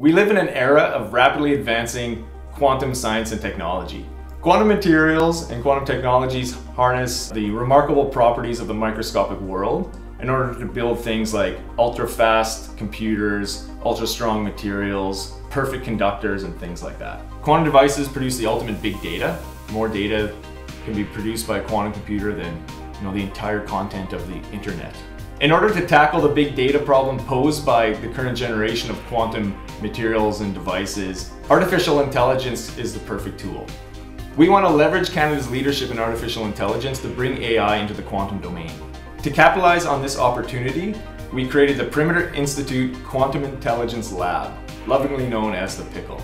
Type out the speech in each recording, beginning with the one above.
We live in an era of rapidly advancing quantum science and technology. Quantum materials and quantum technologies harness the remarkable properties of the microscopic world in order to build things like ultra-fast computers, ultra-strong materials, perfect conductors, and things like that. Quantum devices produce the ultimate big data. More data can be produced by a quantum computer than you know, the entire content of the internet. In order to tackle the big data problem posed by the current generation of quantum materials and devices, artificial intelligence is the perfect tool. We want to leverage Canada's leadership in artificial intelligence to bring AI into the quantum domain. To capitalize on this opportunity, we created the Perimeter Institute Quantum Intelligence Lab, lovingly known as the Pickle.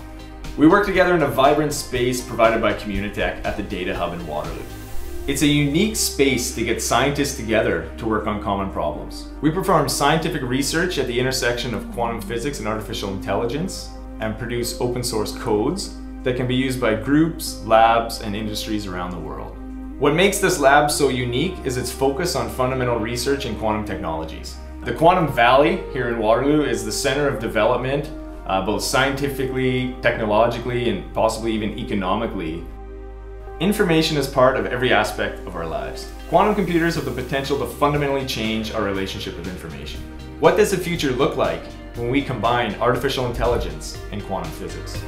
We work together in a vibrant space provided by Communitech at the Data Hub in Waterloo. It's a unique space to get scientists together to work on common problems. We perform scientific research at the intersection of quantum physics and artificial intelligence and produce open source codes that can be used by groups, labs, and industries around the world. What makes this lab so unique is its focus on fundamental research in quantum technologies. The Quantum Valley here in Waterloo is the center of development, uh, both scientifically, technologically, and possibly even economically Information is part of every aspect of our lives. Quantum computers have the potential to fundamentally change our relationship with information. What does the future look like when we combine artificial intelligence and quantum physics?